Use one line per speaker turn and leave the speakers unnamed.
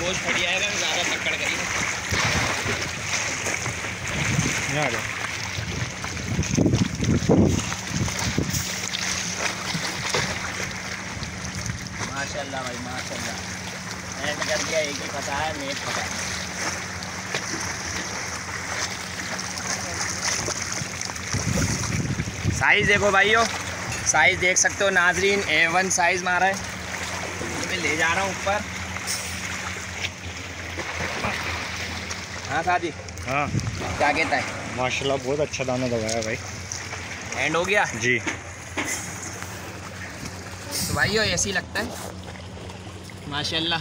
बोझ फट जाएगा ज़्यादा पकड़ करिए यहाँ
माशाल्लाह भाई माशाल्लाह। नेट कर दिया एक ही पता है नेट पता है साइज़ देखो भाइयों। साइज़ देख सकते हो नाजरीन ए वन साइज़ मारा है। मैं ले जा रहा हूँ ऊपर। हाँ शादी
हाँ।
क्या कहता है?
माशाल्लाह बहुत अच्छा दाना दबाया भाई।
एंड हो गया?
जी।
तो भाई ऐसे ही लगता है। माशाल्लाह।